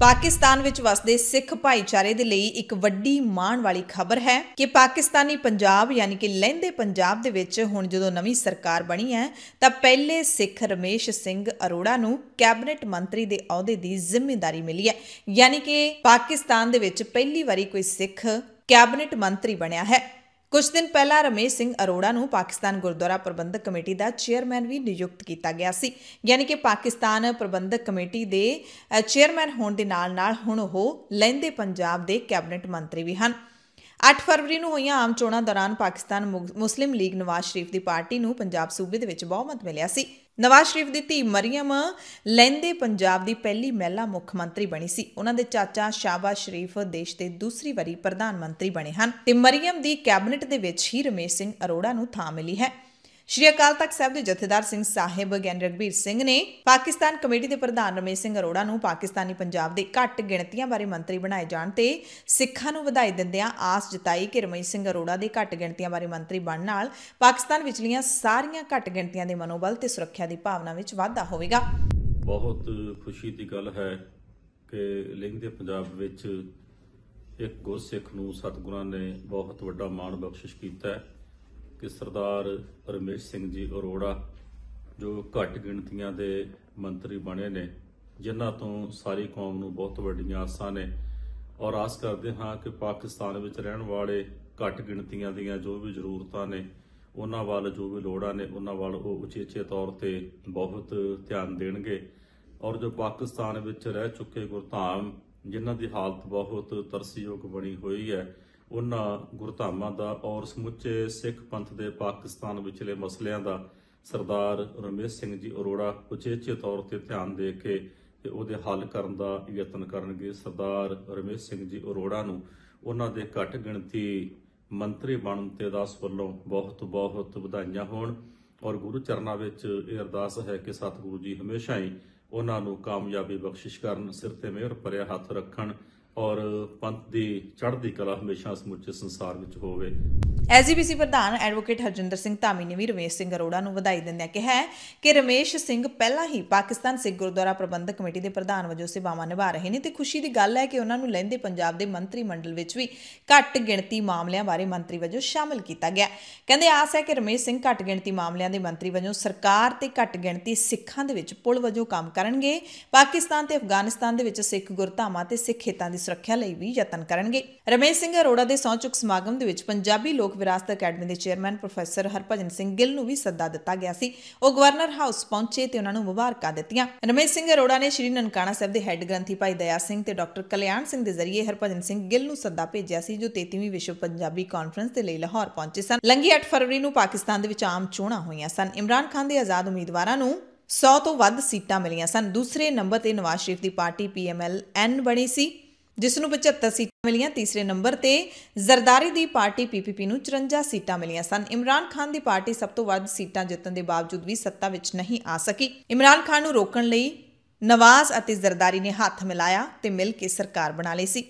ਪਾਕਿਸਤਾਨ ਵਿੱਚ ਵਸਦੇ ਸਿੱਖ ਭਾਈਚਾਰੇ ਦੇ ਲਈ ਇੱਕ ਵੱਡੀ ਮਾਣ ਵਾਲੀ ਖਬਰ ਹੈ ਕਿ ਪਾਕਿਸਤਾਨੀ ਪੰਜਾਬ ਯਾਨੀ ਕਿ ਲਹਿੰਦੇ ਪੰਜਾਬ ਦੇ ਵਿੱਚ ਹੁਣ ਜਦੋਂ ਨਵੀਂ ਸਰਕਾਰ ਬਣੀ ਹੈ, ਤਾਂ ਪਹਿਲੇ ਸਿੱਖ ਰਮੇਸ਼ ਸਿੰਘ ਅਰੋੜਾ ਨੂੰ ਕੈਬਨਿਟ ਮੰਤਰੀ ਦੇ ਅਹੁਦੇ ਦੀ ਜ਼ਿੰਮੇਵਾਰੀ ਮਿਲੀ ਹੈ। ਯਾਨੀ ਕਿ ਪਾਕਿਸਤਾਨ ਦੇ ਵਿੱਚ ਪਹਿਲੀ ਵਾਰੀ ਕੋਈ ਸਿੱਖ ਕੈਬਨਿਟ ਮੰਤਰੀ ਬਣਿਆ ਹੈ। ਕੁਝ ਦਿਨ ਪਹਿਲਾਂ ਰਮੇਸ਼ ਸਿੰਘ ਅਰੋੜਾ ਨੂੰ ਪਾਕਿਸਤਾਨ ਗੁਰਦੁਆਰਾ ਪ੍ਰਬੰਧਕ ਕਮੇਟੀ ਦਾ ਚੇਅਰਮੈਨ ਵੀ ਨਿਯੁਕਤ ਕੀਤਾ ਗਿਆ ਸੀ। ਯਾਨੀ ਕਿ ਪਾਕਿਸਤਾਨ ਪ੍ਰਬੰਧਕ ਕਮੇਟੀ ਦੇ ਚੇਅਰਮੈਨ ਹੋਣ ਦੇ ਨਾਲ-ਨਾਲ ਹੁਣ ਉਹ ਲਹਿੰਦੇ ਪੰਜਾਬ ਦੇ ਕੈਬਨਿਟ ਮੰਤਰੀ ਵੀ ਹਨ। 8 ਫਰਵਰੀ ਨੂੰ ਹੋਈਆਂ ਆਮ ਚੋਣਾਂ ਦੌਰਾਨ ਪਾਕਿਸਤਾਨ ਮੁਸਲਿਮ ਲੀਗ ਨਵਾਜ਼ ਸ਼ਰੀਫ ਦੀ ਪਾਰਟੀ ਨੂੰ ਪੰਜਾਬ ਸੂਬੇ ਦੇ ਵਿੱਚ ਬਹੁਮਤ ਮਿਲਿਆ ਸੀ। ਨਵਾਜ਼ ਸ਼ਰੀਫ ਦੀ ਧੀ ਮਰੀਮ ਲੈਂਦੇ ਪੰਜਾਬ ਦੀ ਪਹਿਲੀ ਮਹਿਲਾ ਮੁੱਖ ਮੰਤਰੀ ਬਣੀ ਸੀ। ਉਹਨਾਂ ਦੇ ਚਾਚਾ ਸ਼ਾਬਾਸ਼ ਸ਼ਰੀਫ ਦੇਸ਼ ਦੇ ਦੂਸਰੀ ਵਾਰੀ ਪ੍ਰਧਾਨ ਮੰਤਰੀ ਬਣੇ ਹਨ ਤੇ ਮਰੀਮ ਦੀ ਕੈਬਨਿਟ ਦੇ ਵਿੱਚ ਹੀ ਰਮੇਸ਼ ਸਿੰਘ ਅਰੋੜਾ ਨੂੰ ਥਾਂ ਮਿਲੀ ਹੈ। ਸ਼੍ਰੀ ਅਕਾਲ ਤਖਤ ਸਾਹਿਬ ਦੇ ਜਥੇਦਾਰ ਸਿੰਘ ਸਾਹਿਬ ਗਿਆਨ ਰਗਬੀਰ ਸਿੰਘ ਨੇ ਪਾਕਿਸਤਾਨ ਕਮੇਟੀ ਦੇ ਪ੍ਰਧਾਨ ਰਮੇਸ਼ ਸਿੰਘ ਅਰੋੜਾ ਨੂੰ ਪਾਕਿਸਤਾਨੀ ਪੰਜਾਬ ਦੇ ਘੱਟ ਗਿਣਤੀਆਂ ਬਾਰੇ ਮੰਤਰੀ ਬਣਾਏ ਜਾਣ ਤੇ ਸਿੱਖਾਂ ਨੂੰ ਵਧਾਈ ਦਿੰਦਿਆਂ ਆਸ ਜਤਾਈ ਕਿ ਰਮੇਸ਼ ਸਿੰਘ ਅਰੋੜਾ ਦੇ ਘੱਟ ਗਿਣਤੀਆਂ ਬਾਰੇ ਮੰਤਰੀ ਬਣਨ ਨਾਲ ਪਾਕਿਸਤਾਨ ਵਿਚਲੀਆਂ ਸਾਰੀਆਂ ਘੱਟ ਗਿਣਤੀਆਂ ਦੇ ਮਨੋਬਲ ਤੇ ਸੁਰੱਖਿਆ ਦੀ ਭਾਵਨਾ ਵਿੱਚ ਵਾਧਾ ਹੋਵੇਗਾ। ਬਹੁਤ ਖੁਸ਼ੀ ਦੀ ਗੱਲ ਹੈ ਕਿ ਲਹਿੰਦੇ ਪੰਜਾਬ ਵਿੱਚ ਇੱਕ ਗੁਰਸਿੱਖ ਨੂੰ ਸਤਿਗੁਰਾਂ ਨੇ ਬਹੁਤ ਵੱਡਾ ਮਾਣ ਬਖਸ਼ਿਸ਼ ਕੀਤਾ ਹੈ। ਕਿ ਸਰਦਾਰ ਰਮੇਸ਼ ਸਿੰਘ ਜੀ ਅਰੋੜਾ, ਜੋ ਘੱਟ ਗਿਣਤੀਆਂ ਦੇ ਮੰਤਰੀ ਬਣੇ ਨੇ, ਜਿਨ੍ਹਾਂ ਤੋਂ ਸਾਰੀ ਕੌਮ ਨੂੰ ਬਹੁਤ ਵੱਡੀਆਂ ਆਸਾਂ ਨੇ। ਔਰ ਆਸ ਕਰਦੇ ਹਾਂ ਕਿ ਪਾਕਿਸਤਾਨ ਵਿੱਚ ਰਹਿਣ ਵਾਲੇ ਘੱਟ ਗਿਣਤੀਆਂ ਦੀਆਂ ਜੋ ਵੀ ਜ਼ਰੂਰਤਾਂ ਨੇ, ਉਹਨਾਂ ਵੱਲ ਜੋ ਵੀ ਲੋੜਾਂ ਨੇ, ਉਹਨਾਂ ਵੱਲ ਉਹ ਉਚੇਚੇ ਤੌਰ ਤੇ ਬਹੁਤ ਧਿਆਨ ਦੇਣਗੇ। ਔਰ ਜੋ ਪਾਕਿਸਤਾਨ ਵਿੱਚ ਰਹਿ ਚੁੱਕੇ ਗੁਰਧਾਮ, ਜਿਨ੍ਹਾਂ ਦੀ ਹਾਲਤ ਬਹੁਤ ਤਰਸਯੋਗ ਬਣੀ ਹੋਈ ਹੈ ਉਹਨਾਂ ਗੁਰਧਾਮਾਂ ਦਾ ਔਰ ਸਮੁੱਚੇ ਸਿੱਖ ਪੰਥ ਦੇ ਪਾਕਿਸਤਾਨ ਵਿਚਲੇ ਮਸਲਿਆਂ ਦਾ ਸਰਦਾਰ ਰਮੇਸ਼ ਸਿੰਘ ਜੀ ਅਰੋੜਾ ਉਚੇਚੇ ਤੌਰ ਤੇ ਧਿਆਨ ਦੇ ਕੇ ਤੇ ਉਹਦੇ ਹੱਲ ਕਰਨ ਦਾ ਯਤਨ ਕਰਨਗੇ। ਸਰਦਾਰ ਰਮੇਸ਼ ਸਿੰਘ ਜੀ ਅਰੋੜਾ ਨੂੰ ਉਹਨਾਂ ਦੇ ਘੱਟ ਗਿਣਤੀ ਮੰਤਰੀ ਬਣਨ ਤੇ ਦਾਸ ਵੱਲੋਂ ਬਹੁਤ ਬਹੁਤ ਵਧਾਈਆਂ ਹੋਣ ਔਰ ਗੁਰੂ ਚਰਨਾਂ ਵਿੱਚ ਇਹ ਅਰਦਾਸ ਹੈ ਕਿ ਸਤਿਗੁਰੂ ਜੀ ਹਮੇਸ਼ਾ ਹੀ ਉਹਨਾਂ ਨੂੰ ਕਾਮਯਾਬੀ ਬਖਸ਼ਿਸ਼ ਕਰਨ, ਸਿਰ ਤੇ ਮਿਹਰ ਭਰਿਆ ਹੱਥ ਰੱਖਣ ਔਰ ਪੰਥ ਦੀ ਚੜ੍ਹਦੀ ਕਲਾ ਹਮੇਸ਼ਾ ਸਮੁੱਚੇ ਸੰਸਾਰ ਵਿੱਚ ਹੋਵੇ। ਐਸਜੀਪੀਸੀ ਪ੍ਰਧਾਨ ਐਡਵੋਕੇਟ ਹਰਜਿੰਦਰ ਸਿੰਘ ਧਾਮੀ ਨੇ ਵੀ ਰਮੇਸ਼ ਸਿੰਘ ਅਰੋੜਾ ਨੂੰ ਵਧਾਈ ਦਿੰਦਿਆਂ ਕਿਹਾ ਕਿ ਰਮੇਸ਼ ਸਿੰਘ ਪਹਿਲਾਂ ਹੀ ਪਾਕਿਸਤਾਨ ਸਿੱਖ ਗੁਰਦੁਆਰਾ ਪ੍ਰਬੰਧਕ ਕਮੇਟੀ ਦੇ ਪ੍ਰਧਾਨ ਵਜੋਂ ਸੇਵਾਵਾਂ ਨਿਭਾ ਰਹੇ ਨੇ ਤੇ ਖੁਸ਼ੀ ਦੀ ਗੱਲ ਹੈ ਕਿ ਉਹਨਾਂ ਨੂੰ ਲਹਿੰਦੇ ਪੰਜਾਬ ਦੇ ਮੰਤਰੀ ਮੰਡਲ ਵਿੱਚ ਵੀ ਘੱਟ ਗਿਣਤੀ ਮਾਮਲਿਆਂ ਬਾਰੇ ਮੰਤਰੀ ਵਜੋਂ ਸ਼ਾਮਲ ਕੀਤਾ ਗਿਆ। ਕਹਿੰਦੇ ਆਸ ਹੈ ਕਿ ਰਮੇਸ਼ ਸਿੰਘ ਘੱਟ ਗਿਣਤੀ ਮਾਮਲਿਆਂ ਦੇ ਮੰਤਰੀ ਵਜੋਂ ਸਰਕਾਰ ਤੇ ਘੱਟ ਗਿਣਤੀ ਸਿੱਖਾਂ ਦੇ ਵਿੱਚ ਪੁਲ ਵਜੋਂ ਕੰਮ ਕਰਨਗੇ। ਪਾਕਿਸਤਾਨ ਤੇ ਅਫਗਾਨਿਸਤਾਨ ਦੇ ਵਿੱਚ ਸਿੱਖ ਗੁਰਧਾਮਾਂ ਤੇ ਸਿੱਖ ਹਿੱਤਾਂ ਦੀ ਸੁਰੱਖਿਆ ਲਈ ਵੀ ਯਤਨ ਕਰਨਗੇ। ਰਮੇਸ਼ ਸਿੰਘ ਅਰੋੜਾ ਦੇ ਸਹੁੰ ਚੁੱਕ ਸਮਾਗਮ ਦੇ ਵਿੱਚ ਪੰਜਾਬੀ ਲੋਕ ਵਿਰਾਸਤ ਅਕੈਡਮੀ ਦੇ ਚੇਅਰਮੈਨ ਪ੍ਰੋਫੈਸਰ ਹਰਭਜਨ ਸਿੰਘ ਗਿੱਲ ਨੂੰ ਵੀ ਸੱਦਾ ਦਿੱਤਾ ਗਿਆ ਸੀ। ਉਹ ਗਵਰਨਰ ਹਾਊਸ ਪਹੁੰਚੇ ਤੇ ਉਹਨਾਂ ਨੂੰ ਮੁਬਾਰਕਾਂ ਦਿੱਤੀਆਂ। ਰਮੇਸ਼ ਸਿੰਘ ਅਰੋੜਾ ਨੇ ਸ਼੍ਰੀ ਨਨਕਾਣਾ ਸਾਹਿਬ ਦੇ ਹੈੱਡ ਗ੍ਰੰਥੀ ਭਾਈ ਦਇਆ ਸਿੰਘ ਤੇ ਡਾਕਟਰ ਕਲਿਆਣ ਸਿੰਘ ਦੇ ਜ਼ਰੀਏ ਹਰਭਜਨ ਸਿੰਘ ਗਿੱਲ ਨੂੰ ਸੱਦਾ ਭੇਜਿਆ ਸੀ, ਜੋ 33ਵੀਂ ਵਿਸ਼ਵ ਪੰਜਾਬੀ ਕਾਨਫਰੰਸ ਦੇ ਲਈ ਲਾਹੌਰ ਪਹੁੰਚੇ ਸਨ। ਲੰਗੀ 8 ਫਰਵਰੀ ਨੂੰ ਪਾਕਿਸਤਾਨ ਦੇ ਵਿੱਚ ਆਮ ਚੋਣਾਂ ਹੋਈਆਂ ਸਨ। ਇਮਰਾਨ ਖਾਨ ਦੇ ਆਜ਼ਾਦ ਉਮੀਦਵਾਰਾਂ ਨੂੰ 100 ਤੋਂ ਵੱਧ ਸੀਟਾਂ ਮਿਲੀਆਂ ਸਨ। ਦੂਸਰੇ ਨੰਬਰ ਤੇ ਨਵਾਜ਼ ਸ਼ਰੀਫ ਦੀ ਪਾਰਟੀ ਪੀਐਮਐਲ ਐਨ ਬਣੀ ਸੀ। ਜਿਸ ਨੂੰ 75 ਸੀਟਾਂ ਮਿਲੀਆਂ ਤੀਸਰੇ ਨੰਬਰ ਤੇ ਜ਼ਰਦਾਰੀ ਦੀ ਪਾਰਟੀ ਪੀਪੀਪੀ ਨੂੰ 54 ਸੀਟਾਂ ਮਿਲੀਆਂ ਸਨ। ਇਮਰਾਨ ਖਾਨ ਦੀ ਪਾਰਟੀ ਸਭ ਤੋਂ ਵੱਧ ਸੀਟਾਂ ਜਿੱਤਣ ਦੇ ਬਾਵਜੂਦ ਵੀ ਸੱਤਾ ਵਿੱਚ ਨਹੀਂ ਆ ਸਕੀ। ਇਮਰਾਨ ਖਾਨ ਨੂੰ ਰੋਕਣ ਲਈ ਨਵਾਜ਼ ਅਤੇ ਜ਼ਰਦਾਰੀ ਨੇ ਹੱਥ ਮਿਲਾਇਆ ਤੇ ਮਿਲ ਕੇ ਸਰਕਾਰ ਬਣਾ ਲਈ ਸੀ।